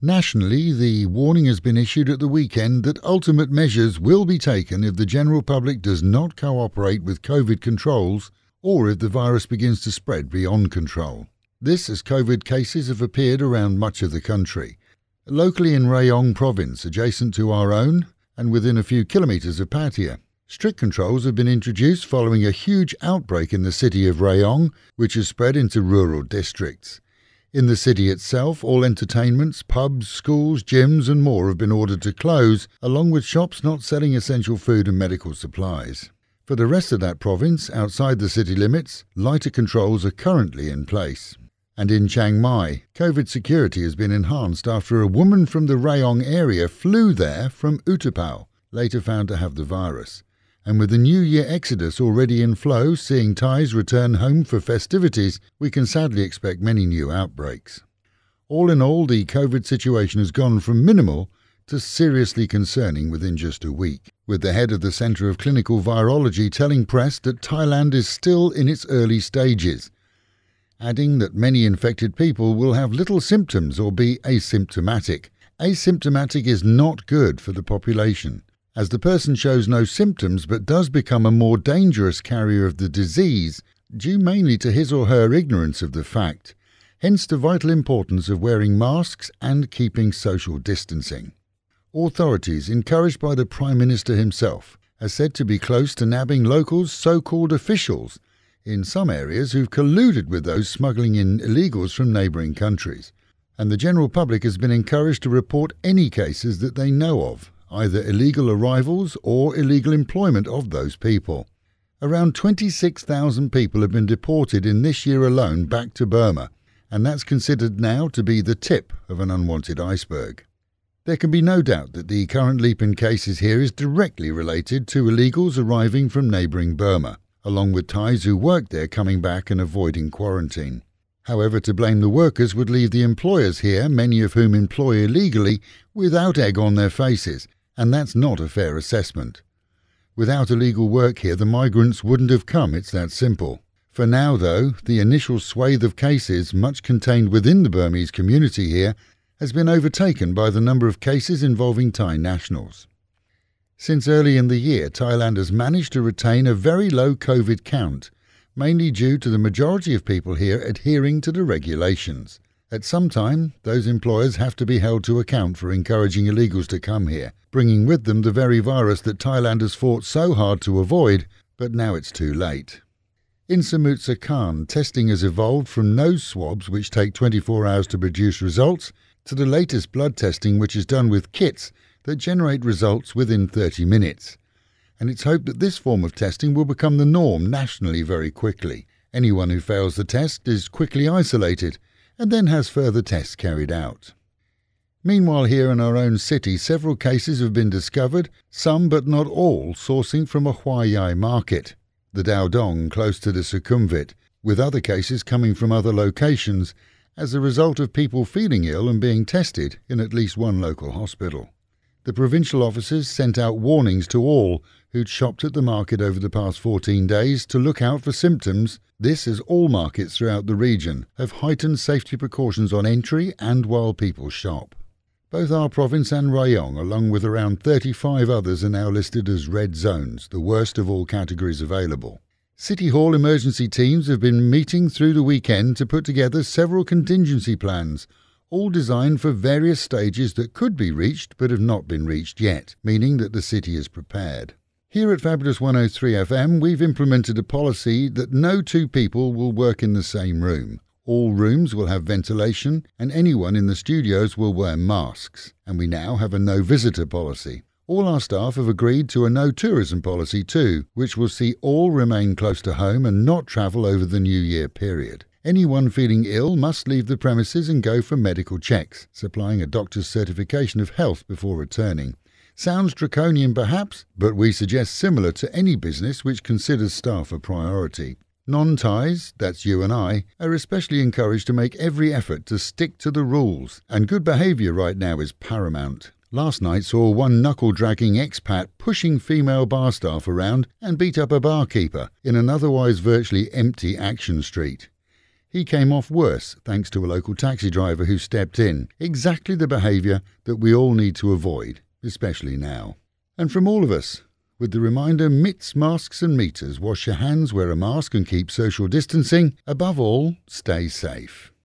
Nationally, the warning has been issued at the weekend that ultimate measures will be taken if the general public does not cooperate with COVID controls or if the virus begins to spread beyond control. This as COVID cases have appeared around much of the country. Locally in Rayong province, adjacent to our own, and within a few kilometres of Pattaya, strict controls have been introduced following a huge outbreak in the city of Rayong, which has spread into rural districts. In the city itself, all entertainments, pubs, schools, gyms, and more have been ordered to close, along with shops not selling essential food and medical supplies. For the rest of that province, outside the city limits, lighter controls are currently in place. And in Chiang Mai, COVID security has been enhanced after a woman from the Rayong area flew there from Utapao, later found to have the virus and with the New Year exodus already in flow, seeing Thais return home for festivities, we can sadly expect many new outbreaks. All in all, the COVID situation has gone from minimal to seriously concerning within just a week, with the head of the Centre of Clinical Virology telling press that Thailand is still in its early stages, adding that many infected people will have little symptoms or be asymptomatic. Asymptomatic is not good for the population as the person shows no symptoms but does become a more dangerous carrier of the disease, due mainly to his or her ignorance of the fact, hence the vital importance of wearing masks and keeping social distancing. Authorities, encouraged by the Prime Minister himself, are said to be close to nabbing locals' so called officials in some areas who've colluded with those smuggling in illegals from neighbouring countries. And the general public has been encouraged to report any cases that they know of either illegal arrivals or illegal employment of those people. Around 26,000 people have been deported in this year alone back to Burma, and that's considered now to be the tip of an unwanted iceberg. There can be no doubt that the current leap in cases here is directly related to illegals arriving from neighbouring Burma, along with Thais who work there coming back and avoiding quarantine. However, to blame the workers would leave the employers here, many of whom employ illegally, without egg on their faces, and that's not a fair assessment. Without illegal work here, the migrants wouldn't have come, it's that simple. For now, though, the initial swathe of cases, much contained within the Burmese community here, has been overtaken by the number of cases involving Thai nationals. Since early in the year, Thailand has managed to retain a very low COVID count, mainly due to the majority of people here adhering to the regulations. At some time, those employers have to be held to account for encouraging illegals to come here, bringing with them the very virus that Thailand has fought so hard to avoid, but now it's too late. In Samut Sakhon, testing has evolved from nose swabs, which take 24 hours to produce results, to the latest blood testing, which is done with kits that generate results within 30 minutes. And it's hoped that this form of testing will become the norm nationally very quickly. Anyone who fails the test is quickly isolated and then has further tests carried out. Meanwhile, here in our own city, several cases have been discovered, some but not all sourcing from a Huai market, the Dao Dong close to the Sukhumvit, with other cases coming from other locations as a result of people feeling ill and being tested in at least one local hospital. The provincial officers sent out warnings to all who'd shopped at the market over the past 14 days to look out for symptoms. This, as all markets throughout the region have heightened safety precautions on entry and while people shop. Both our province and Rayong, along with around 35 others, are now listed as red zones, the worst of all categories available. City Hall emergency teams have been meeting through the weekend to put together several contingency plans, all designed for various stages that could be reached but have not been reached yet, meaning that the city is prepared. Here at Fabulous 103 FM, we've implemented a policy that no two people will work in the same room. All rooms will have ventilation, and anyone in the studios will wear masks. And we now have a no visitor policy. All our staff have agreed to a no tourism policy too, which will see all remain close to home and not travel over the New Year period. Anyone feeling ill must leave the premises and go for medical checks, supplying a doctor's certification of health before returning. Sounds draconian perhaps, but we suggest similar to any business which considers staff a priority. Non Thais, that's you and I, are especially encouraged to make every effort to stick to the rules, and good behaviour right now is paramount. Last night saw one knuckle dragging expat pushing female bar staff around and beat up a barkeeper in an otherwise virtually empty action street. He came off worse thanks to a local taxi driver who stepped in. Exactly the behaviour that we all need to avoid, especially now. And from all of us, with the reminder mitts, masks, and meters, wash your hands, wear a mask, and keep social distancing. Above all, stay safe.